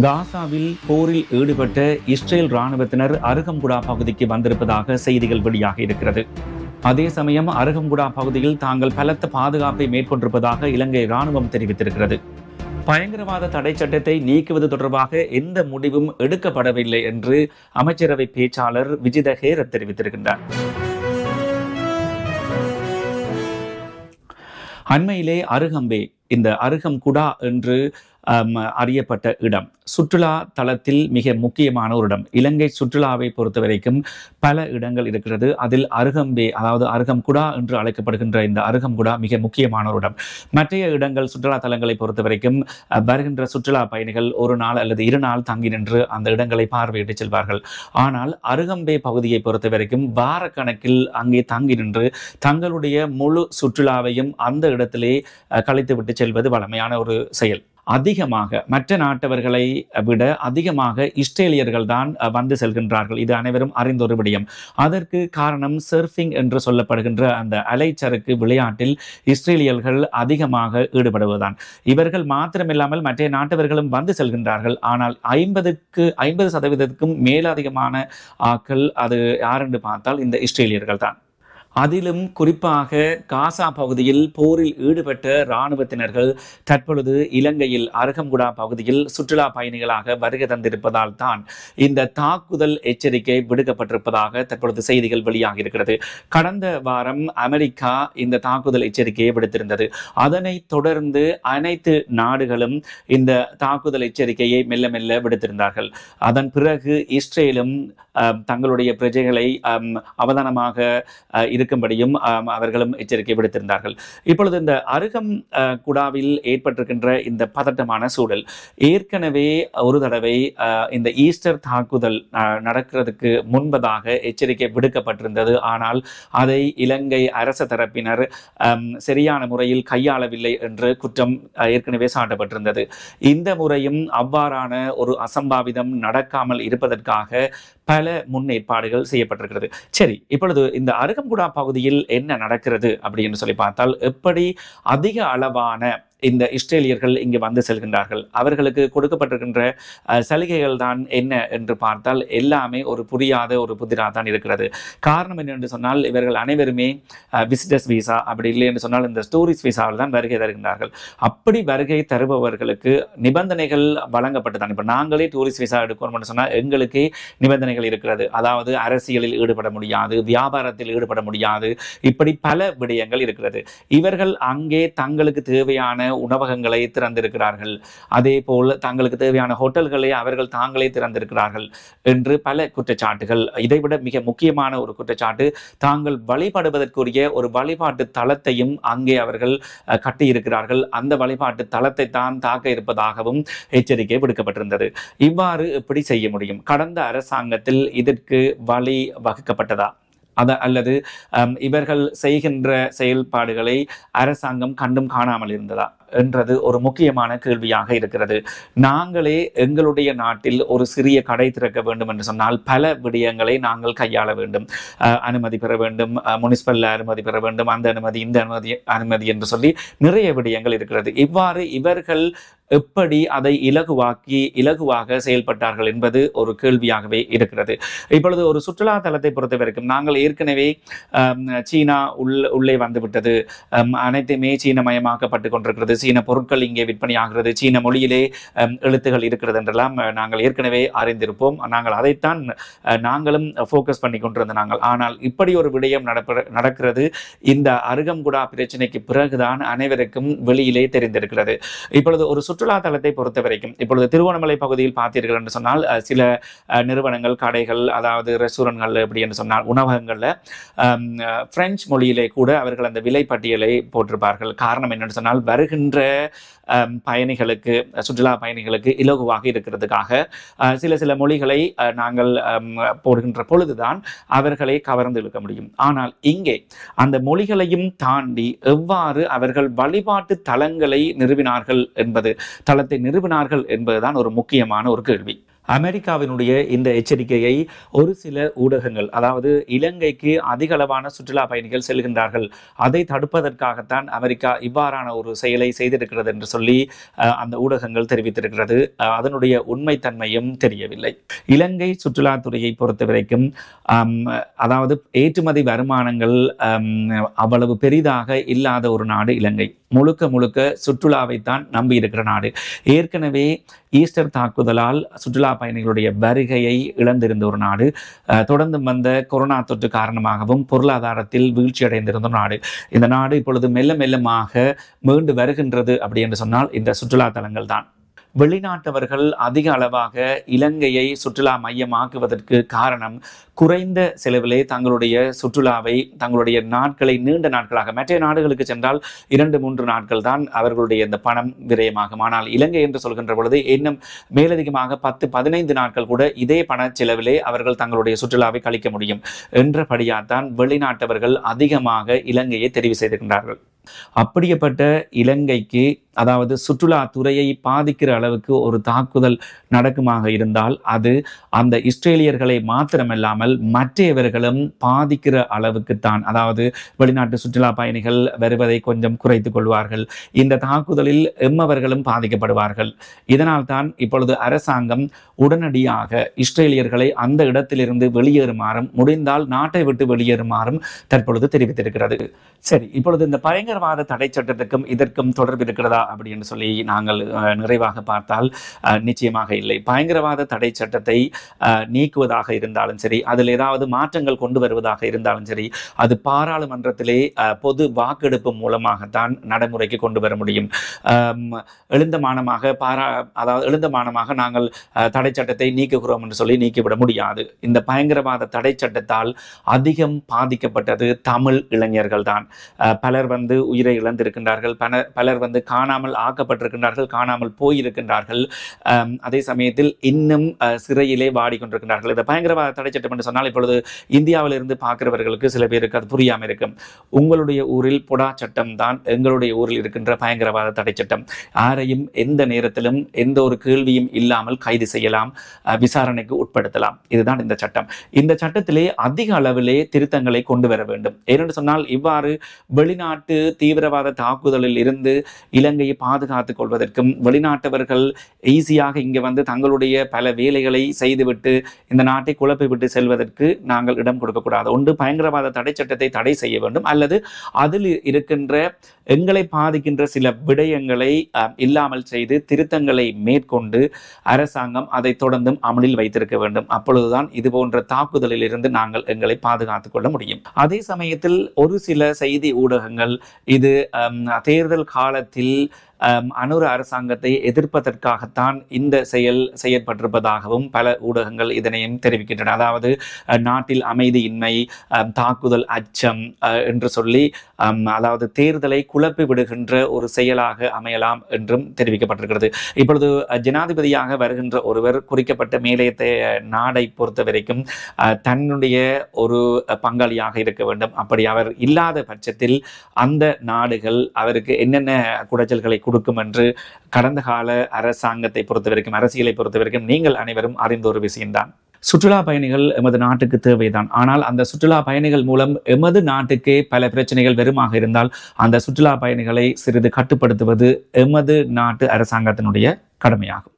காசாவில் போரில் ஈடுபட்ட இஸ்ரேல் ராணுவத்தினர் அருகம்புடா பகுதிக்கு வந்திருப்பதாக செய்திகள் வெளியாக இருக்கிறது. அதே சமயம் அருகம்புடா பகுதியில் தாங்கள் பலத்த பாதுகாப்பை மேற்கொண்டிருப்பதாக இலங்கை ராணுவம் தெரிவித்திருக்கிறது. பயங்கரவாத தடை சட்டத்தை நீக்குவது தொடர்பாக எந்த முடிவும் எடுக்கப்படவில்லை என்று அமைச்சரவை பேச்சாளர் விஜித ஹேரத் தெரிவித்திருக்கின்றார். அண்மையிலே அருகம்பே இந்த அருகம் குடா என்று அறியப்பட்ட இடம். சுற்றுலா தளத்தில் மிக முக்கியமான ஒரு இடம். இலங்கை சுற்றுலாவை பொறுத்த வரைக்கும் பல இடங்கள் இருக்கிறது. அதில் அருகம்பே அதாவது அருகம்குடா என்று அழைக்கப்படுகின்ற இந்த அருகம்குடா மிக முக்கியமான ஒரு இடம். மற்றைய இடங்கள் சுற்றுலா தலங்களை பொறுத்த வரைக்கும் வருகின்ற சுற்றுலா பயணிகள் ஒரு நாள் அல்லது இரு நாள் தங்கி நின்று அந்த இடங்களை பார்வையிட்டு செல்வார்கள். ஆனால் அருகம்பே பகுதியை பொறுத்த வரைக்கும் வாரக்கணக்கில் அங்கே தங்கி நின்று தங்களுடைய முழு சுற்றுலாவையும் அந்த இடத்திலே அஹ், கழித்துவிட்டு செல்வது வழமையான ஒரு செயல். அதிகமாக மற்ற நாட்டவர்களை விட அதிகமாக இஸ்ரேலியர்கள் தான் வந்து செல்கின்றார்கள். இது அனைவரும் அறிந்த ஒரு விடயம். அதற்கு காரணம் சர்ஃபிங் என்று சொல்லப்படுகின்ற அந்த அலைச்சறுக்கு விளையாட்டில் இஸ்ரேலியர்கள் அதிகமாக ஈடுபடுவதுதான். இவர்கள் மாத்திரமில்லாமல் மற்ற நாட்டவர்களும் வந்து செல்கின்றார்கள். ஆனால் ஐம்பதுக்கு ஐம்பது சதவீதத்துக்கும் மேலதிகமான ஆக்கள் அது யாரென்று பார்த்தால் இந்த இஸ்ரேலியர்கள் தான். அதிலும் குறிப்பாக காசா பகுதியில் போரில் ஈடுபட்ட இராணுவத்தினர்கள் தற்பொழுது இலங்கையில் அருகம்புடா பகுதியில் சுற்றுலா பயணிகளாக வருகை தந்திருப்பதால் தான் இந்த தாக்குதல் எச்சரிக்கை விடுக்கப்பட்டிருப்பதாக தற்பொழுது செய்திகள் வெளியாகி இருக்கிறது கடந்த வாரம் அமெரிக்கா இந்த தாக்குதல் எச்சரிக்கையை விடுத்திருந்தது. அதனை தொடர்ந்து அனைத்து நாடுகளும் இந்த தாக்குதல் எச்சரிக்கையை மெல்ல மெல்ல விடுத்திருந்தார்கள். அதன் பிறகு இஸ்ரேலும் தங்களுடைய பிரஜைகளை அவதானமாக அஹ், இருக்கும்படியும் அவர்களும் எச்சரிக்கை விடுத்திருந்தார்கள். இப்பொழுது இந்த அருகம் குடாவில் ஏற்பட்டிருக்கின்ற இந்த பதட்டமான சூழல் ஏற்கனவே ஒரு தடவை இந்த ஈஸ்டர் தாக்குதல் நடக்கிறதுக்கு முன்பதாக எச்சரிக்கை விடுக்கப்பட்டிருந்தது. ஆனால் அதை இலங்கை அரச தரப்பினர் சரியான முறையில் கையாளவில்லை என்று குற்றம் ஏற்கனவே சாட்டப்பட்டிருந்தது. இந்த முறையும் அவ்வாறான ஒரு அசம்பாவிதம் நடக்காமல் இருப்பதற்காக பல முன்னேற்பாடுகள் செய்யப்பட்டிருக்கிறது. சரி இப்பொழுது இந்த அருகம்புடா பகுதியில் என்ன நடக்கிறது அப்படின்னு சொல்லி பார்த்தால் எப்படி அதிக அளவான இந்த இஸ்ரேலியர்கள் இங்கு வந்து செல்கின்றார்கள். அவர்களுக்கு கொடுக்கப்பட்டிருக்கின்ற சலுகைகள் தான் என்ன என்று பார்த்தால் எல்லாமே ஒரு புரியாத ஒரு புதிராக தான் இருக்கிறது. காரணம் என்னென்று சொன்னால் இவர்கள் அனைவருமே விசிட்டர்ஸ் விசா அப்படி இல்லை என்று சொன்னால் இந்த டூரிஸ்ட் விசாவில் தான் வருகை தருகின்றார்கள். அப்படி வருகை தருபவர்களுக்கு நிபந்தனைகள் வழங்கப்பட்டுதான் இப்போ நாங்களே டூரிஸ்ட் விசா எடுக்கணும்னு சொன்னால் எங்களுக்கே நிபந்தனைகள் இருக்கிறது. அதாவது அரசியலில் ஈடுபட முடியாது வியாபாரத்தில் ஈடுபட முடியாது. இப்படி பல விடயங்கள் இருக்கிறது. இவர்கள் அங்கே தங்களுக்கு தேவையான உணவகங்களை திறந்திருக்கிறார்கள். அதே போல் தங்களுக்கு தேவையான ஹோட்டல்களை அவர்கள் தாங்களே திறந்திருக்கிறார்கள் என்று பல குற்றச்சாட்டுகள். இதைவிட மிக முக்கியமான ஒரு குற்றச்சாட்டு தாங்கள் வழிபடுவதற்குரிய ஒரு வழிபாட்டு தளத்தையும் அங்கே அவர்கள் கட்டியிருக்கிறார்கள். அந்த வழிபாட்டு தளத்தை தான் தாக்க இருப்பதாகவும் எச்சரிக்கை விடுக்கப்பட்டிருந்தது. இவ்வாறு எப்படி செய்ய முடியும்? கடந்த அரசாங்கத்தில் இதற்கு வழி வகுக்கப்பட்டதா? அத அல்லது இவர்கள் செய்கின்ற செயல்பாடுகளை அரசாங்கம் கண்டும் காணாமல் இருந்ததா? என்றது ஒரு முக்கியமான கேள்வியாக இருக்கிறது. நாங்களே எங்களுடைய நாட்டில் ஒரு சிறிய கடை திறக்க வேண்டும் என்று சொன்னால் பல விடயங்களை நாங்கள் கையாள வேண்டும். அனுமதி பெற வேண்டும். முனிசிபல் அனுமதி பெற வேண்டும். அந்த அனுமதி இந்த அனுமதி அனுமதி என்று சொல்லி நிறைய விடயங்கள் இருக்கிறது. இவ்வாறு இவர்கள் எப்படி அதை இலகுவாக்கி இலகுவாக செயல்பட்டார்கள் என்பது ஒரு கேள்வியாகவே இருக்கிறது. இப்பொழுது ஒரு சுற்றுலா தலத்தை பொறுத்த வரைக்கும் நாங்கள் ஏற்கனவே சீனா உள் உள்ளே வந்துவிட்டது. அனைத்துமே சீனமயமாக்கப்பட்டு கொண்டிருக்கிறது. சீன பொருட்கள் இங்கே விற்பனையாகிறது சீன மொழியிலே எழுத்துகள் இருக்கிறது என்றெல்லாம் நாங்கள் ஏற்கனவே அறிந்திருப்போம். நாங்கள் அதைத்தான் நாங்களும் ஃபோக்கஸ் பண்ணி கொண்டிருந்த நாங்கள். ஆனால் இப்படி ஒரு விடயம் நடப்ப நடக்கிறது. இந்த அருகம்குடா பிரச்சனைக்கு பிறகுதான் அனைவருக்கும் வெளியிலே தெரிந்திருக்கிறது. இப்பொழுது ஒரு சுற்றுலா தலத்தை பொறுத்த வரைக்கும் இப்பொழுது திருவண்ணாமலை பகுதியில் பார்த்தீர்கள் என்று சொன்னால் சில நிறுவனங்கள் கடைகள் அதாவது ரெஸ்டாரண்ட்கள் எப்படி என்று சொன்னால் உணவகங்களில் பிரெஞ்சு மொழியிலே கூட அவர்கள் அந்த விலை பட்டியலை போட்டிருப்பார்கள். காரணம் என்னென்னு சொன்னால் வருகின்ற அஹ், பயணிகளுக்கு சுற்றுலா பயணிகளுக்கு இலகுவாக இருக்கிறதுக்காக சில சில மொழிகளை நாங்கள் போடுகின்ற பொழுதுதான் அவர்களை கவர்ந்து இழுக்க முடியும். ஆனால் இங்கே அந்த மொழிகளையும் தாண்டி எவ்வாறு அவர்கள் வழிபாட்டு தலங்களை நிறுவினார்கள் என்பது தளத்தை நிறுவினார்கள் என்பதுதான் ஒரு முக்கியமான ஒரு கேள்வி. அமெரிக்காவினுடைய இந்த எச்சரிக்கையை ஒரு சில ஊடகங்கள் அதாவது இலங்கைக்கு அதிக அளவான சுற்றுலா பயணிகள் செல்கின்றார்கள். அதை தடுப்பதற்காகத்தான் அமெரிக்கா இவ்வாறான ஒரு செயலை செய்திருக்கிறது என்று சொல்லி அஹ், அந்த ஊடகங்கள் தெரிவித்திருக்கிறது. அதனுடைய உண்மைத்தன்மையும் தெரியவில்லை. இலங்கை சுற்றுலாத்துறையை பொறுத்த வரைக்கும் அதாவது ஏற்றுமதி வருமானங்கள் அவ்வளவு பெரிதாக இல்லாத ஒரு நாடு இலங்கை. முழுக்க முழுக்க சுற்றுலாவைத்தான் நம்பி இருக்கிற நாடு. ஏற்கனவே ஈஸ்டர் தாக்குதலால் சுற்றுலா பயணிகளுடைய வருகையை இழந்திருந்த ஒரு நாடு. தொடர்ந்து வந்த கொரோனா தொற்று காரணமாகவும் பொருளாதாரத்தில் வீழ்ச்சி அடைந்திருந்த ஒரு நாடு. இந்த நாடு இப்பொழுது மெல்ல மெல்லமாக மீண்டு வருகின்றது அப்படி என்று சொன்னால் இந்த சுற்றுலா தலங்கள் தான். வெளிநாட்டவர்கள் அதிக அளவாக இலங்கையை சுற்றுலா மையமாக்குவதற்கு காரணம் குறைந்த செலவிலே தங்களுடைய சுற்றுலாவை தங்களுடைய நாட்களை நீண்ட நாட்களாக மற்ற நாடுகளுக்கு சென்றால் இரண்டு மூன்று நாட்கள் தான் அவர்களுடைய இந்த பணம் விரயமாகும். ஆனால் இலங்கை என்று சொல்கின்ற பொழுது இன்னும் மேலதிகமாக பத்து பதினைந்து நாட்கள் கூட இதே பண செலவிலே அவர்கள் தங்களுடைய சுற்றுலாவை கழிக்க முடியும் என்றபடியாத்தான் வெளிநாட்டவர்கள் அதிகமாக இலங்கையை தெரிவு செய்திருக்கின்றார்கள். அப்படியப்பட்ட இலங்கைக்கு அதாவது சுற்றுலா துறையை பாதிக்கிற அளவுக்கு ஒரு தாக்குதல் நடக்குமாக இருந்தால் அது அந்த இஸ்ரேலியர்களை மாத்திரமில்லாமல் மற்றவர்களும் பாதிக்கிற அளவுக்குத்தான். அதாவது வெளிநாட்டு சுற்றுலா பயணிகள் வருவதை கொஞ்சம் குறைத்துக் கொள்வார்கள். இந்த தாக்குதலில் எம்மவர்களும் பாதிக்கப்படுவார்கள். இதனால் தான் இப்பொழுது அரசாங்கம் உடனடியாக இஸ்ரேலியர்களை அந்த இடத்திலிருந்து வெளியேறுமாறும் முடிந்தால் நாட்டை விட்டு வெளியேறுமாறும் தற்பொழுது தெரிவித்திருக்கிறது. சரி இப்பொழுது இந்த பயங்கர பயங்கரவாத தடை சட்டத்துக்கும் இதற்கும் தொடர்பு இருக்கிறதா அப்படின்னு சொல்லி நாங்கள் நிறைவாக பார்த்தால் நிச்சயமாக இல்லை. பயங்கரவாத தடை சட்டத்தை நீக்குவதாக இருந்தாலும் சரி அதில் ஏதாவது மாற்றங்கள் கொண்டு வருவதாக இருந்தாலும் சரி அது பாராளுமன்றத்திலே பொது வாக்கெடுப்பு மூலமாகத்தான் நடைமுறைக்கு கொண்டு வர முடியும். எழுந்தமானமாக பாரா அதாவது எழுந்தமானமாக நாங்கள் அஹ், தடை சட்டத்தை நீக்குகிறோம் என்று சொல்லி நீக்கிவிட முடியாது. இந்த பயங்கரவாத தடை சட்டத்தால் அதிகம் பாதிக்கப்பட்டது தமிழ் இளைஞர்கள் தான் பலர் வந்து உயிரை இழந்திருக்கின்றார்கள். பல பலர் வந்து காணாமல் ஆக்கப்பட்டிருக்கின்றார்கள் காணாமல் போயிருக்கின்றார்கள். அதே சமயத்தில் இன்னும் சிறையிலே வாடிக்கொண்டிருக்கின்றார்கள். இந்த பயங்கரவாத தடை சட்டம் என்று சொன்னால் இப்பொழுது இந்தியாவில் இருந்து பார்க்கிறவர்களுக்கு சில பேருக்கு அது புரியாமல் இருக்கும். உங்களுடைய ஊரில் பொடா சட்டம் தான் எங்களுடைய ஊரில் இருக்கின்ற பயங்கரவாத தடை சட்டம். யாரையும் எந்த நேரத்திலும் எந்த ஒரு கேள்வியும் இல்லாமல் கைது செய்யலாம் விசாரணைக்கு உட்படுத்தலாம். இதுதான் இந்த சட்டம். இந்த சட்டத்திலே அதிக அளவிலே திருத்தங்களை கொண்டு வர வேண்டும். ஏனென்று சொன்னால் இவ்வாறு வெளிநாட்டு தீவிரவாத தாக்குதலில் இருந்து இலங்கையை பாதுகாத்துக் கொள்வதற்கும் வெளிநாட்டவர்கள் ஈஸியாக இங்கே வந்து தங்களுடைய பல வேலைகளை செய்துவிட்டு இந்த நாட்டை குழப்பி விட்டு செல்வதற்கு நாங்கள் இடம் கொடுக்கக்கூடாது. ஒன்று பயங்கரவாத தடை சட்டத்தை தடை செய்ய வேண்டும். அல்லது அதில் இருக்கின்ற எங்களை பாதிக்கின்ற சில விடயங்களை அஹ், இல்லாமல் செய்து திருத்தங்களை மேற்கொண்டு அரசாங்கம் அதை தொடர்ந்தும் அமலில் வைத்திருக்க வேண்டும். அப்பொழுதுதான் இது போன்ற தாக்குதலில் இருந்து நாங்கள் எங்களை பாதுகாத்துக் கொள்ள முடியும். அதே சமயத்தில் ஒரு சில செய்தி ஊடகங்கள் இது தேர்தல் காலத்தில் அனுர அரசாங்கத்தை எதிர்ப்பதற்காகத்தான் இந்த செயல் செயற்பட்டிருப்பதாகவும் பல ஊடகங்கள் இதனையும் தெரிவிக்கின்றன. அதாவது நாட்டில் அமைதியின்மை தாக்குதல் அச்சம் அஹ், என்று சொல்லி அதாவது தேர்தலை குழப்பி விடுகின்ற ஒரு செயலாக அமையலாம் என்றும் தெரிவிக்கப்பட்டிருக்கிறது. இப்பொழுது ஜனாதிபதியாக வருகின்ற ஒருவர் குறிக்கப்பட்ட மேலையத்தை நாடை பொறுத்த வரைக்கும் அஹ், தன்னுடைய ஒரு பங்காளியாக இருக்க வேண்டும். அப்படி அவர் இல்லாத பட்சத்தில் அந்த நாடுகள் அவருக்கு என்னென்ன குடைச்சல்களை கொடுக்கும் என்று கடந்த கால அரசாங்கத்தை பொறுத்த வரைக்கும் அரசியலை பொறுத்த வரைக்கும் நீங்கள் அனைவரும் அறிந்த ஒரு விஷயம்தான். சுற்றுலா பயணிகள் எமது நாட்டுக்கு தேவைதான். ஆனால் அந்த சுற்றுலா பயணிகள் மூலம் எமது நாட்டுக்கே பல பிரச்சனைகள் வெறுமாக இருந்தால் அந்த சுற்றுலா பயணிகளை சிறிது கட்டுப்படுத்துவது எமது நாட்டு அரசாங்கத்தினுடைய கடமையாகும்.